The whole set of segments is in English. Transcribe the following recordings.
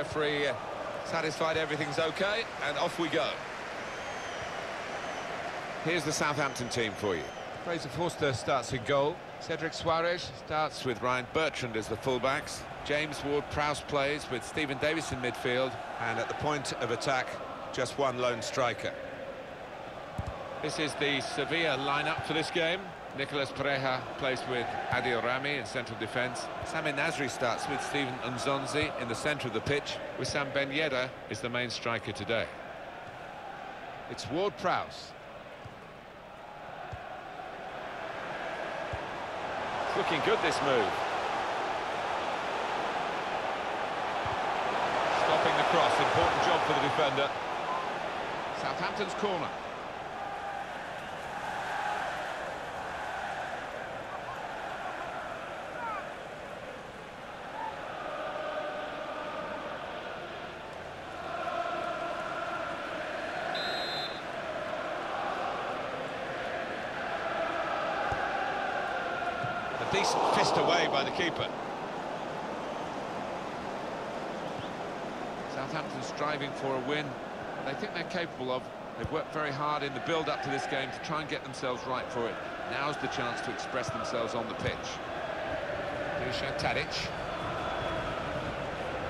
Referee uh, satisfied everything's okay, and off we go. Here's the Southampton team for you. Fraser Forster starts in goal. Cedric Soares starts with Ryan Bertrand as the fullbacks. James Ward-Prowse plays with Steven Davis in midfield. And at the point of attack, just one lone striker. This is the Sevilla lineup for this game. Nicolas Pareja plays with Adil Rami in central defence. Samir Nasri starts with Steven Nzonzi in the centre of the pitch. Wissam Ben Yedder is the main striker today. It's Ward-Prowse. It's looking good, this move. Stopping the cross, important job for the defender. Southampton's corner. Decent fist away by the keeper. Southampton striving for a win. They think they're capable of. They've worked very hard in the build-up to this game to try and get themselves right for it. Now's the chance to express themselves on the pitch. Dusan Tadic.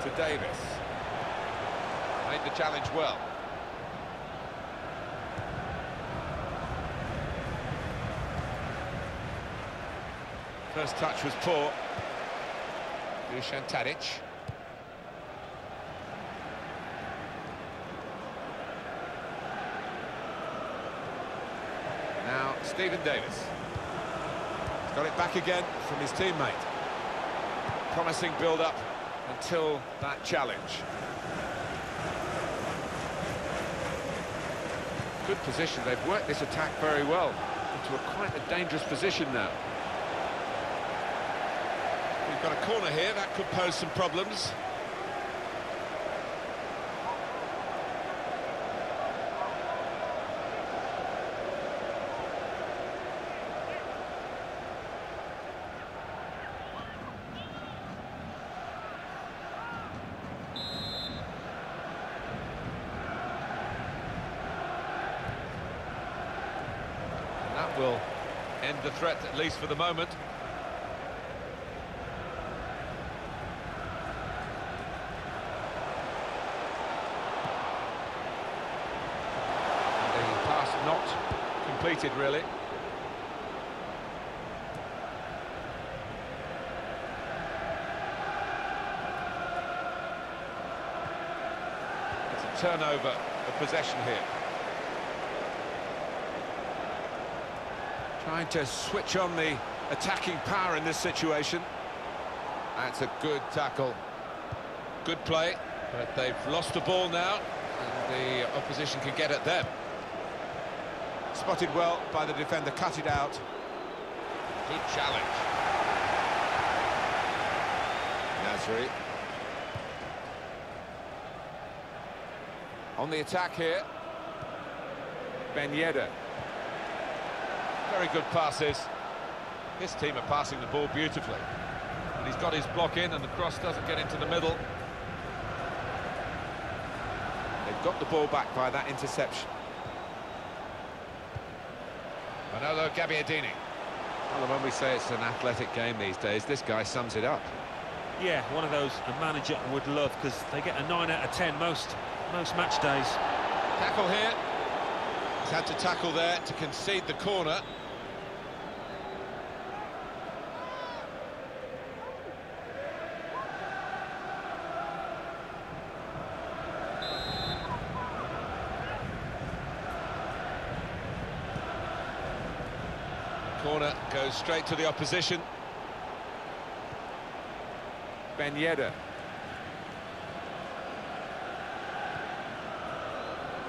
To Davis. Made the challenge well. First touch was poor. Dusan Tadic. Now, Steven Davis. He's got it back again from his teammate. Promising build-up until that challenge. Good position. They've worked this attack very well into a quite a dangerous position now. Got a corner here, that could pose some problems. That will end the threat, at least for the moment. And the pass not completed, really. It's a turnover of possession here. Trying to switch on the attacking power in this situation. That's a good tackle. Good play, but they've lost the ball now, and the opposition can get at them. Spotted well by the defender, cut it out. Good challenge. Nasri. On the attack here. Ben Yedder. Very good passes. This team are passing the ball beautifully. And he's got his block in and the cross doesn't get into the middle. They've got the ball back by that interception. Manolo Gabbiadini. Well, when we say it's an athletic game these days, this guy sums it up. Yeah, one of those a manager would love because they get a 9 out of 10 most most match days. Tackle here. He's had to tackle there to concede the corner. Corner goes straight to the opposition. Ben Yedder.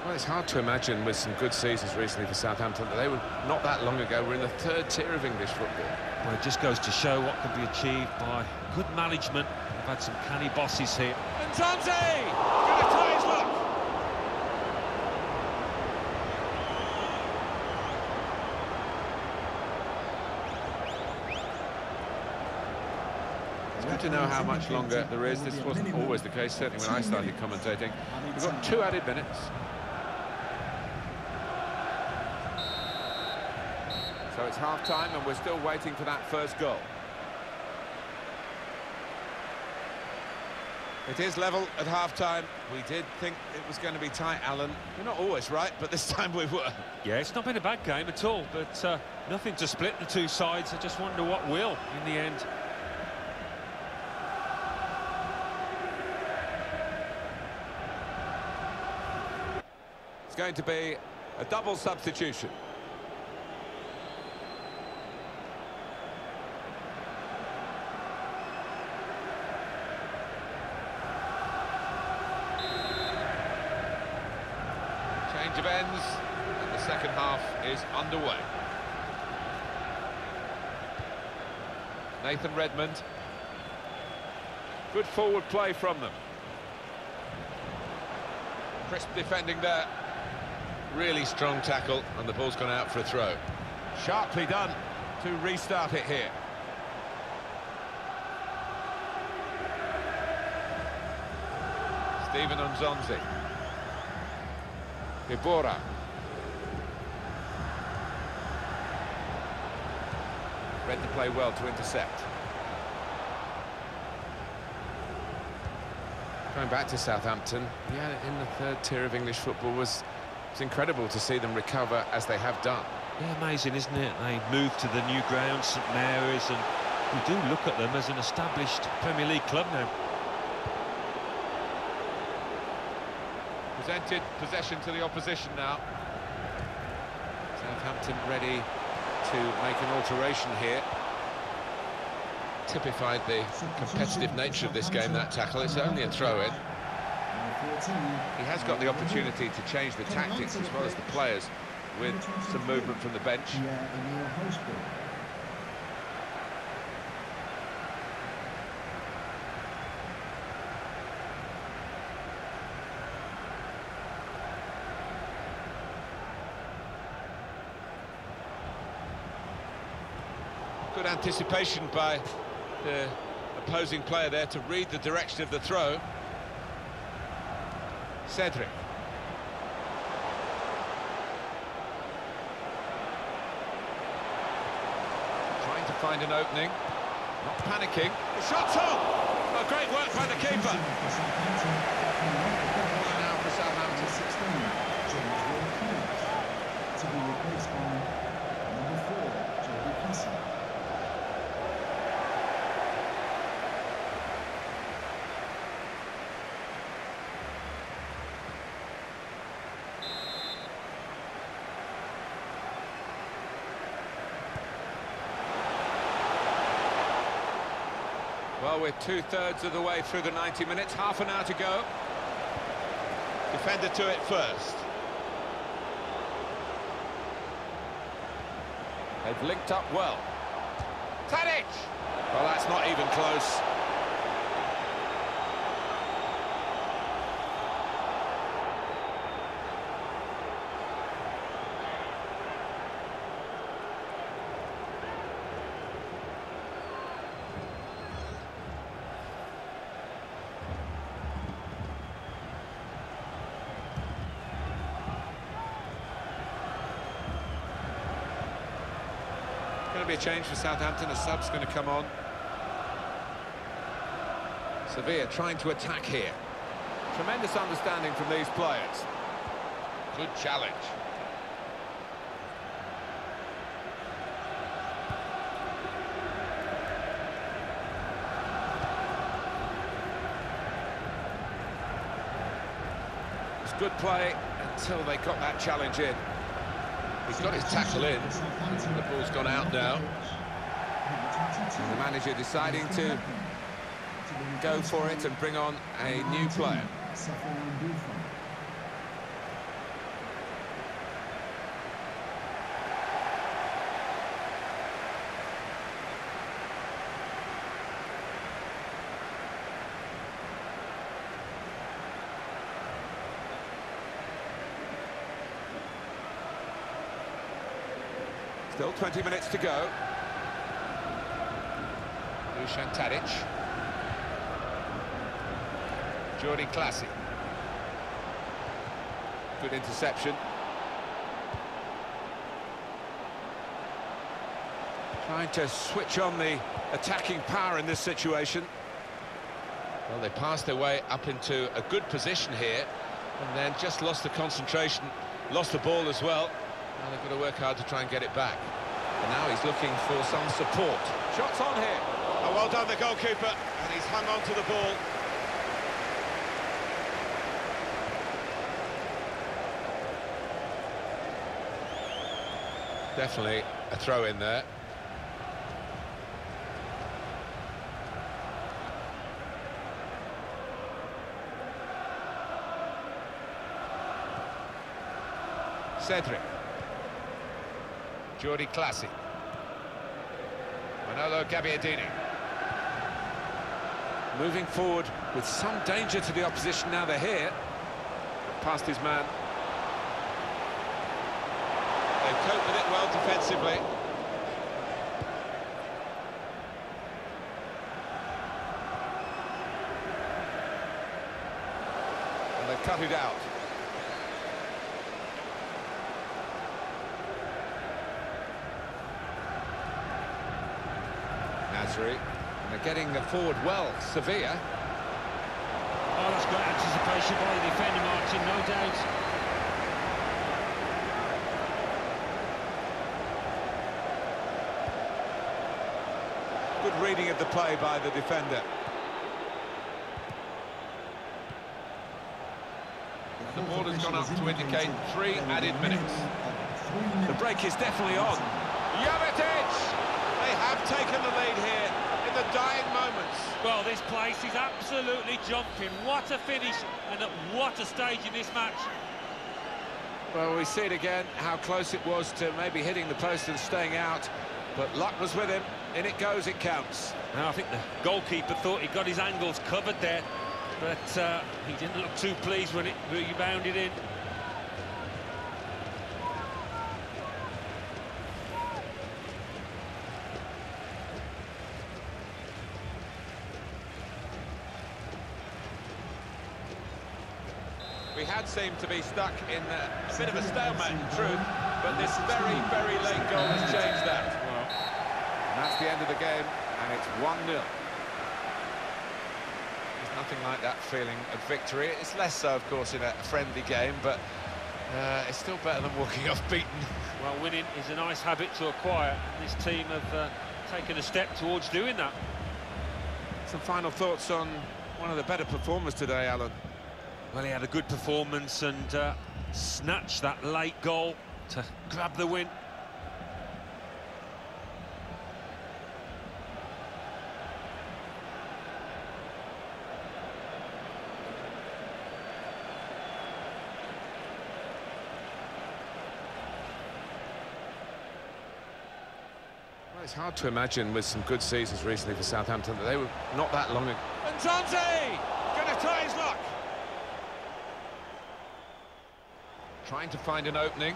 Well, it's hard to imagine with some good seasons recently for Southampton that they were not that long ago were in the third tier of English football. Well, it just goes to show what can be achieved by good management. They've had some canny bosses here. And Tomsey! Gonna try his luck! It's good to know how much longer there is. This wasn't always the case, certainly when I started commentating. We've got two added minutes. So it's half-time and we're still waiting for that first goal. It is level at half-time. We did think it was going to be tight, Alan. You're not always right, but this time we were. Yeah, it's not been a bad game at all, but uh, nothing to split the two sides. I just wonder what will in the end. Going to be a double substitution. Change of ends, and the second half is underway. Nathan Redmond. Good forward play from them. Crisp defending there. Really strong tackle, and the ball's gone out for a throw. Sharply done to restart it here. Steven Nzonzi. Iborra. Read the play well to intercept. Going back to Southampton, yeah, in the third tier of English football was it's incredible to see them recover as they have done. Yeah, amazing, isn't it? They moved to the new ground, St Mary's, and we do look at them as an established Premier League club now. Presented possession to the opposition now. Southampton ready to make an alteration here. Typified the competitive nature of this game, that tackle. It's only a throw-in. He has got the opportunity to change the tactics as well as the players with some movement from the bench. Good anticipation by the opposing player there to read the direction of the throw. Cedric. Trying to find an opening. Not panicking. The shot's on! Oh, great work by the keeper. Now for Southampton. Well, we're two-thirds of the way through the 90 minutes, half an hour to go. Defender to it first. They've linked up well. Tadic! Well, that's not even close. Going to be a change for Southampton. A sub's going to come on. Sevilla trying to attack here. Tremendous understanding from these players. Good challenge. It's good play until they got that challenge in. He's got his tackle in. The ball's gone out now. The manager deciding to go for it and bring on a new player. Still 20 minutes to go. Dusan Tadic. Jordy Clasie. Good interception. Trying to switch on the attacking power in this situation. Well, they passed their way up into a good position here, and then just lost the concentration, lost the ball as well. Now they've got to work hard to try and get it back. And now he's looking for some support. Shots on here. Oh, well done, the goalkeeper, and he's hung on to the ball. Definitely a throw in there. Cedric. Jordy Clasie. Manolo Gabbiadini. Moving forward with some danger to the opposition now they're here. Past his man. They've coped with it well defensively. And they've cut it out. Nasri. And they're getting the forward well, Sevilla. Oh, that's great anticipation by the defender, Martin, no doubt. Good reading of the play by the defender. The ball has gone up to indicate three added minutes. The break is definitely on. Jovetic! Have taken the lead here in the dying moments. Well, this place is absolutely jumping. What a finish and at what a stage in this match. Well, we see it again, how close it was to maybe hitting the post and staying out. But luck was with him. In it goes, it counts. Now, I think the goalkeeper thought he got his angles covered there, but uh, he didn't look too pleased when it rebounded in. We had seemed to be stuck in a bit of a stalemate, in truth, but this very, very late goal has changed that. Well, and that's the end of the game, and it's 1-0. There's nothing like that feeling of victory. It's less so, of course, in a friendly game, but uh, it's still better than walking off beaten. Well, winning is a nice habit to acquire, and this team have uh, taken a step towards doing that. Some final thoughts on one of the better performers today, Alan. Well, he had a good performance and uh, snatched that late goal to grab the win. It's hard to imagine with some good seasons recently for Southampton that they were not that long ago. And to try his luck. Trying to find an opening.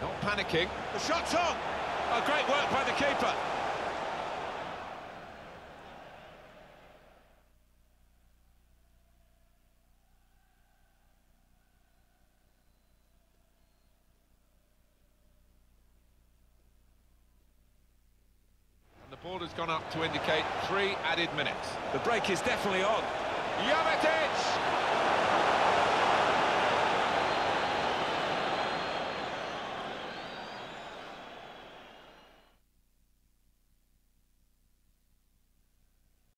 Not panicking. The shot's on! Oh, great work by the keeper. And the ball has gone up to indicate three added minutes. The break is definitely on. Jovetic!